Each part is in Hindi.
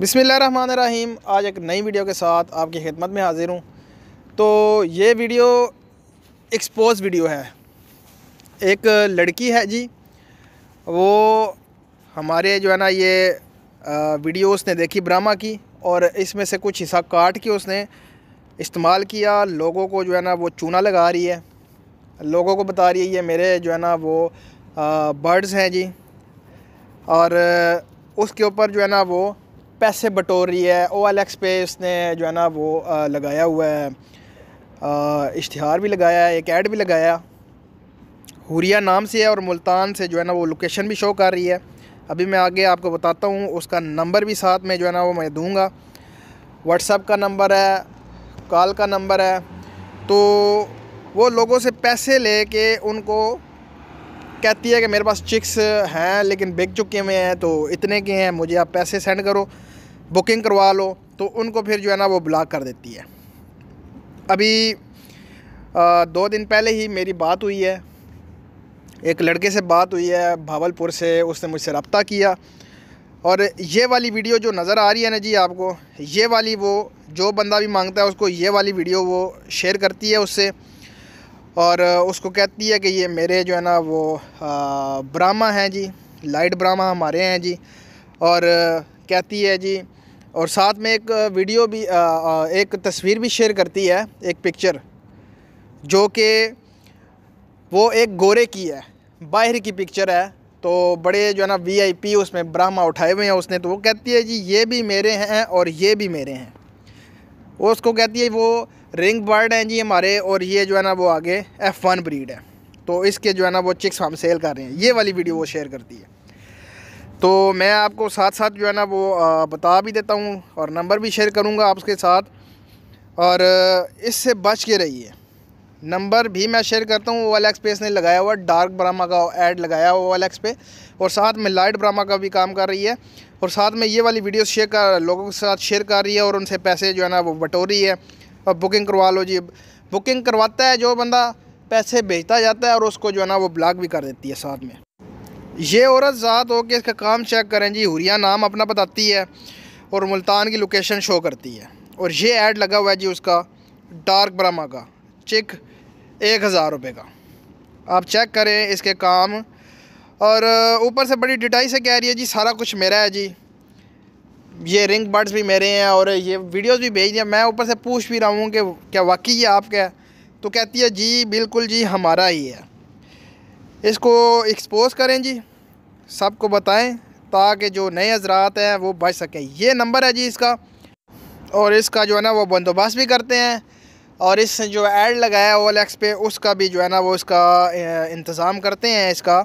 बिसमीम आज एक नई वीडियो के साथ आपकी खिदमत में हाज़िर हूँ। तो ये वीडियो एक्सपोज वीडियो है। एक लड़की है जी, वो हमारे जो है ना ये वीडियो उसने देखी ब्रामा की और इसमें से कुछ हिस्सा काट के उसने इस्तेमाल किया। लोगों को जो है ना वो चूना लगा रही है। लोगों को बता रही है, ये मेरे जो है ना वो बर्ड्स हैं जी। और उसके ऊपर जो है ना वो पैसे बटोर रही है। ओ एल एक्स पे उसने जो है ना वो लगाया हुआ है। इश्तहार भी लगाया है, एक ऐड भी लगाया। हुरिया नाम से है और मुल्तान से जो है ना वो लोकेशन भी शो कर रही है। अभी मैं आगे आपको बताता हूँ, उसका नंबर भी साथ में जो है ना वो मैं दूँगा। व्हाट्सअप का नंबर है कॉल का नंबर है। तो वो लोगों से पैसे ले के उनको कहती है कि मेरे पास चिक्स हैं लेकिन बिक चुके हुए हैं तो इतने के हैं मुझे आप पैसे सेंड करो बुकिंग करवा लो तो उनको फिर जो है ना वो ब्लॉक कर देती है। अभी आ, दो दिन पहले ही मेरी बात हुई है। एक लड़के से बात हुई है भावलपुर से उसने मुझसे रब्ता किया। और ये वाली वीडियो जो नज़र आ रही है ना जी आपको ये वाली वो जो बंदा भी माँगता है उसको ये वाली वीडियो वो शेयर करती है उससे। और उसको कहती है कि ये मेरे जो है ना वो ब्रामा हैं जी, लाइट ब्रामा हमारे हैं जी। और कहती है जी, और साथ में एक वीडियो भी एक तस्वीर भी शेयर करती है, एक पिक्चर, जो कि वो एक गोरे की है, बाहर की पिक्चर है। तो बड़े जो है ना वीआईपी उसमें ब्राह्मा उठाए हुए हैं उसने तो वो कहती है जी, ये भी मेरे हैं और ये भी मेरे हैं। वो उसको कहती है वो रिंग बर्ड हैं जी हमारे, और ये जो है ना वो आगे एफ़ वन ब्रीड है। तो इसके जो है ना वो चिक्स हम सेल कर रहे हैं। ये वाली वीडियो वो शेयर करती है। तो मैं आपको साथ साथ जो है ना वो बता भी देता हूँ और नंबर भी शेयर करूँगा आपके साथ। और इससे बच के रहिए। नंबर भी मैं शेयर करता हूँ ओ एक्स पे इसने लगाया हुआ डार्क ब्रामा का ऐड लगाया हुआ ओ एक्स पे। और साथ में लाइट ब्रामा का भी काम कर रही है। और साथ में ये वाली वीडियो शेयर कर, लोगों के साथ शेयर कर रही है और उनसे पैसे जो है ना वो बटोर है। और बुकिंग करवा लो जी। बुकिंग करवाता है, जो बंदा पैसे भेजता जाता है और उसको जो है ना वो ब्लॉक भी कर देती है साथ में। ये औरत ज़ात हो के इसका काम चेक करें जी। हुरिया नाम अपना बताती है और मुल्तान की लोकेशन शो करती है। और ये ऐड लगा हुआ है जी उसका डार्क ब्रामा का। चिक एक हज़ार रुपये का। आप चेक करें इसके काम। और, ऊपर से बड़ी डिटाई से कह रही है जी, सारा कुछ मेरा है जी। ये रिंग बर्ड्स भी मेरे हैं और ये वीडियोस भी भेज दिया। मैं ऊपर से पूछ भी रहा हूँ कि क्या वाकई ये आपका है? तो कहती है, जी, बिल्कुल जी, हमारा ही है। इसको एक्सपोज करें जी। सबको बताएँ ताकि जो नए हजरात हैं, वो बच सकें। ये नंबर है जी इसका। और इसका जो है ना, वो बंदोबस्त भी करते हैं। और इस जो ऐड लगाया है एल पे, उसका भी जो है ना, वो इसका इंतज़ाम करते हैं इसका।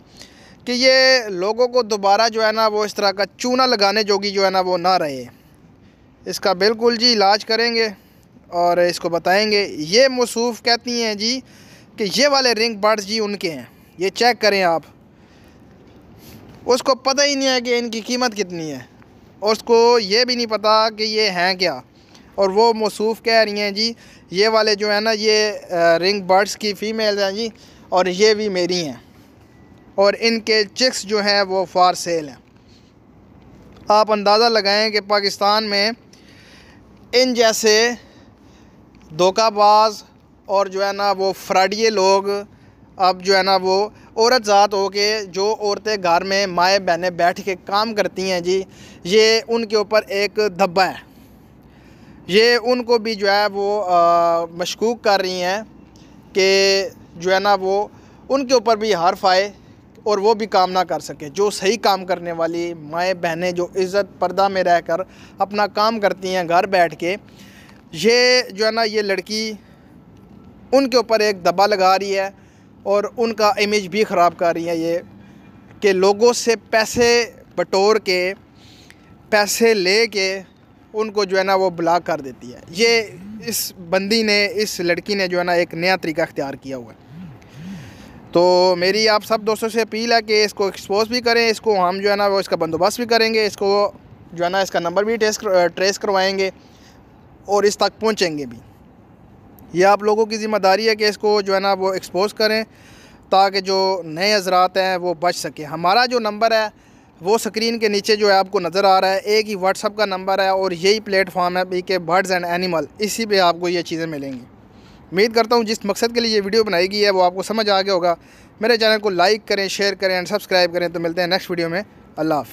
कि ये लोगों को दोबारा जो है ना वो इस तरह का चूना लगाने जोगी जो है ना वो ना रहे। इसका बिल्कुल जी इलाज करेंगे और इसको बताएँगे। ये मसूफ़ कहती हैं जी कि ये वाले रिंग बर्ड्स जी उनके हैं। ये चेक करें आप। उसको पता ही नहीं है कि इनकी कीमत कितनी है। और उसको ये भी नहीं पता कि ये हैं क्या। और वो मसूफ़ कह रही हैं जी, ये वाले जो है ना ये रिंग बर्ड्स की फ़ीमेल हैं जी और ये भी मेरी हैं। और इनके चिक्स जो हैं वो फार सेल हैं। आप अंदाज़ा लगाएँ कि पाकिस्तान में इन जैसे धोखाबाज और जो है ना वो फ्राडिये लोग, अब जो है ना वो औरत ज़ात हो के जो औरतें घर में माए बहनें बैठ के काम करती हैं जी, ये उनके ऊपर एक धब्बा है। ये उनको भी जो है वो मशकूक कर रही हैं कि जो है ना वो उनके ऊपर भी हार आए और वो भी काम ना कर सके। जो सही काम करने वाली माएँ, बहनें जो इज़्ज़त पर्दा में रहकर अपना काम करती हैं घर बैठ के, ये जो है ना, ये लड़की उनके ऊपर एक दबा लगा रही है और उनका इमेज भी ख़राब कर रही है ये, कि लोगों से पैसे बटोर के, पैसे ले के उनको जो है ना, वो ब्लॉक कर देती है। ये इस बंदी ने, इस लड़की ने जो है ना, एक नया तरीका अख्तियार किया हुआ है। तो मेरी आप सब दोस्तों से अपील है कि इसको एक्सपोज भी करें, इसको हम जो है ना वो इसका बंदोबस्त भी करेंगे, इसको जो है ना इसका नंबर भी टेस्ट ट्रेस करवाएँगे और इस तक पहुँचेंगे भी। ये आप लोगों की ज़िम्मेदारी है कि इसको जो है ना वो एक्सपोज करें ताकि जो नए हजरात हैं वो बच सकें। हमारा जो नंबर है, वो स्क्रीन के नीचे जो है आपको नज़र आ रहा है, एक ही व्हाट्सअप का नंबर है और यही प्लेटफॉर्म है बी के बर्ड्स एंड एनिमल इसी पे आपको ये चीज़ें मिलेंगी। उम्मीद करता हूँ जिस मकसद के लिए ये वीडियो बनाई गई है, वो आपको समझ आ गया होगा। मेरे चैनल को लाइक करें, शेयर करें एंड सब्सक्राइब करें। तो मिलते हैं नेक्स्ट वीडियो में। अल्लाह हाफि